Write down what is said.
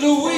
the.